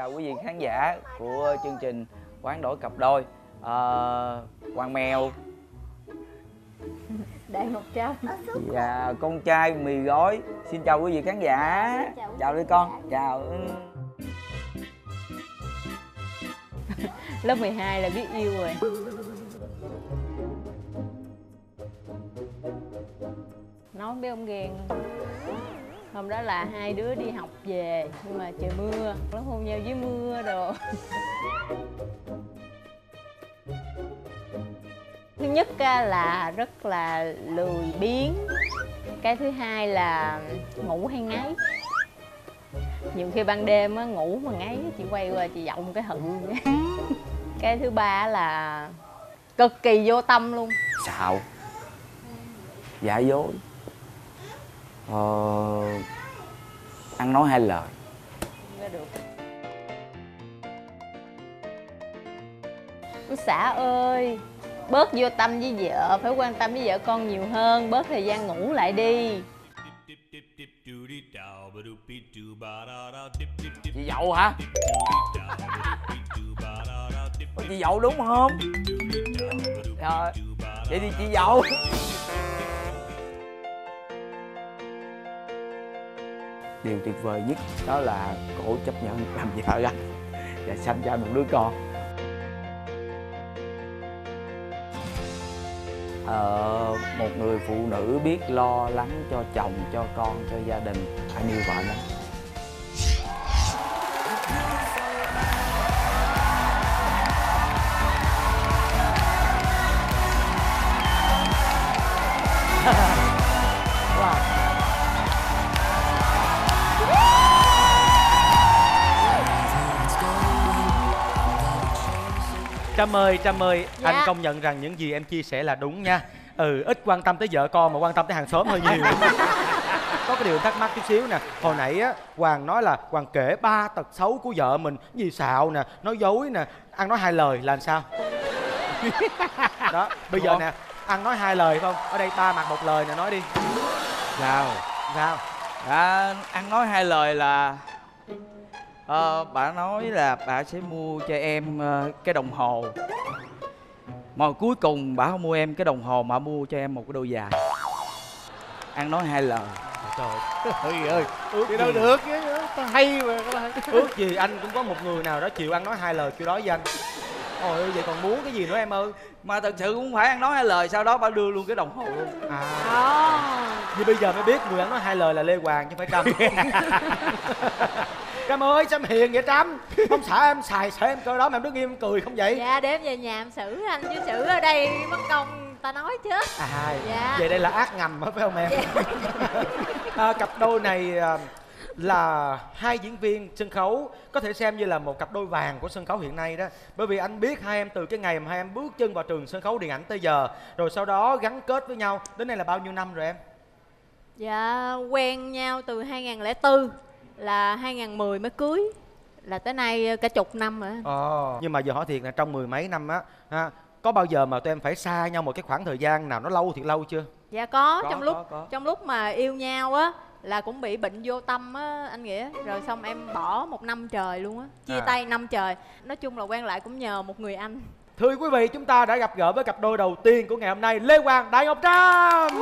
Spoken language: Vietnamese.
chào quý vị khán giả của chương trình Quán đổi cặp đôi Ờ, Hoàng Mèo Đạt 100 và con trai mì gói Xin chào quý vị khán giả Chào Chào đi con. Chào. Lớp 12 là biết yêu rồi Nói biết ông ghen? Hôm đó là hai đứa đi học về Nhưng mà trời mưa Nó hôn nhau dưới mưa đồ. Thứ nhất á, là rất là lười biếng. Cái thứ hai là ngủ hay ngáy. Nhiều khi ban đêm á, ngủ mà ngáy chị quay qua chị giọng cái hự cái thứ ba là cực kỳ vô tâm luôn. Xạo. Giả dối. Ờ, Ăn nói hai lời Út xã ơi bớt vô tâm với vợ phải quan tâm với vợ con nhiều hơn bớt thời gian ngủ lại đi Chị dậu hả? Ủa, Chị dậu đúng không? Rồi Vậy thì chị dậu Điều tuyệt vời nhất đó là cổ chấp nhận làm vợ anh Và sanh ra một đứa con. Ờ, một người phụ nữ biết lo lắng cho chồng, cho con, cho gia đình Anh yêu vợ lắm. Trâm ơi, Trâm ơi, Dạ. anh công nhận rằng những gì em chia sẻ là đúng nha Ừ, ít quan tâm tới vợ con mà quan tâm tới hàng xóm hơi nhiều Có cái điều thắc mắc chút xíu nè Hồi nãy á, Hoàng nói là Hoàng kể ba tật xấu của vợ mình Gì xạo nè, nói dối nè, ăn nói hai lời là làm sao Đó, bây giờ Ủa? nè, ăn nói hai lời phải không? Ở đây ba mặt một lời nè, nói đi Sao? Sao? Đã ăn nói hai lời là ờ, Bà nói là bà sẽ mua cho em ờ, cái đồng hồ. Mà cuối cùng bà không mua em cái đồng hồ mà mua cho em một cái đôi giày. Ăn nói hai lời. Trời ơi, ơi ước gì, đâu được chứ hay mà cái này ước gì anh cũng có một người nào đó chịu ăn nói hai lời kiểu đó với anh. Ôi ơi, vậy còn muốn cái gì nữa em ơi? Mà thật sự cũng phải ăn nói hai lời Sau đó bà đưa luôn cái đồng hồ. Luôn À. Đó Như bây giờ mới biết người ăn nói hai lời là Lê Hoàng chứ phải Trâm Trâm ơi Trâm hiền vậy Trâm? Không xả em xài sợ em cơ đó mà em đứng nghiêm cười không vậy? Dạ để em về nhà em xử anh chứ xử ở đây mất công ta nói chết À Dạ. vậy đây là ác ngầm phải không em? À, Cặp đôi này à, là hai diễn viên sân khấu có thể xem như là một cặp đôi vàng của sân khấu hiện nay đó. Bởi vì anh biết hai em từ cái ngày mà hai em bước chân vào trường sân khấu điện ảnh tới giờ rồi sau đó gắn kết với nhau. Đến nay là bao nhiêu năm rồi em? Dạ quen nhau từ 2004 là 2010 mới cưới là tới nay cả chục năm rồi Ồ. Nhưng mà giờ hỏi thiệt là trong mười mấy năm á ha, có bao giờ mà tụi em phải xa nhau một cái khoảng thời gian nào nó lâu thiệt lâu chưa? dạ có, Có, trong lúc có, có. trong lúc mà yêu nhau á là cũng bị bệnh vô tâm á anh nghĩa rồi xong em bỏ một năm trời luôn á chia À. tay năm trời nói chung là quen lại cũng nhờ một người anh Thưa quý vị, chúng ta đã gặp gỡ với cặp đôi đầu tiên của ngày hôm nay Lê Hoàng Đại Ngọc Trâm